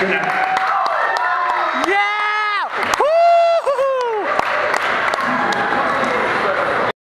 Good night.